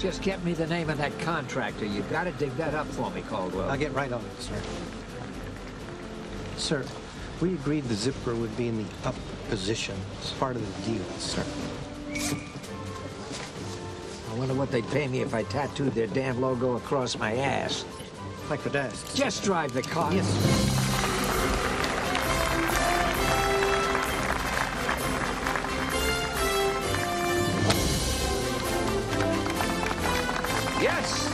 Just get me the name of that contractor. You've got to dig that up for me, Caldwell. I'll get right on it, sir. Sir, we agreed the zipper would be in the up position. It's part of the deal, sir. I wonder what they'd pay me if I tattooed their damn logo across my ass. Like the desk. Just drive the car. Yes. Yes!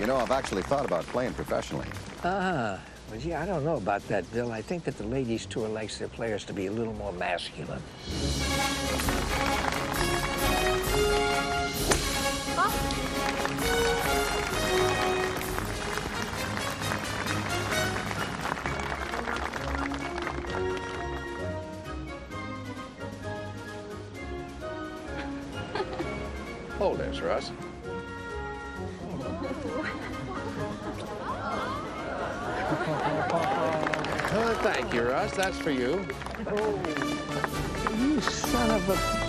You know, I've actually thought about playing professionally. Ah, well, gee, I don't know about that, Bill. I think that the ladies' tour likes their players to be a little more masculine. Hold this, Russ. Oh, thank you, Russ. That's for you. Oh, you son of a...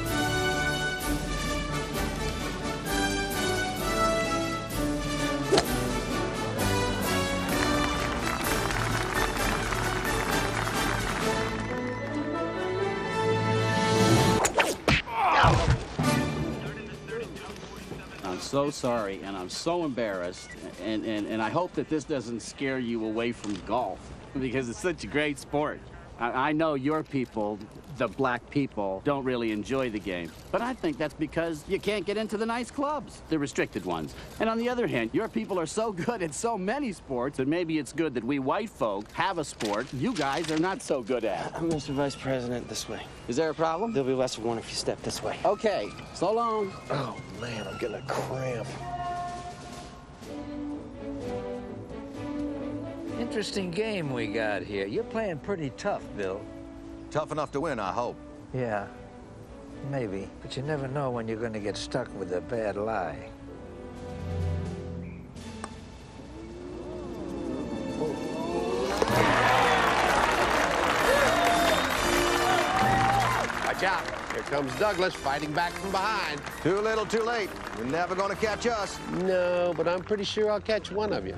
I'm so sorry and I'm so embarrassed. And, and, and I hope that this doesn't scare you away from golf because it's such a great sport. I, know your people, the black people, don't really enjoy the game. But I think that's because you can't get into the nice clubs, the restricted ones. And on the other hand, your people are so good at so many sports that maybe it's good that we white folk have a sport you guys are not so good at. I'm Mr. Vice President, this way. Is there a problem? There'll be less of one if you step this way. Okay, so long. Oh, man, I'm getting a cramp. Interesting game we got here. You're playing pretty tough, Bill. Tough enough to win, I hope. Yeah, maybe. But you never know when you're going to get stuck with a bad lie. Watch out. Here comes Douglas fighting back from behind. Too little, too late. You're never gonna catch us. No, but I'm pretty sure I'll catch one of you.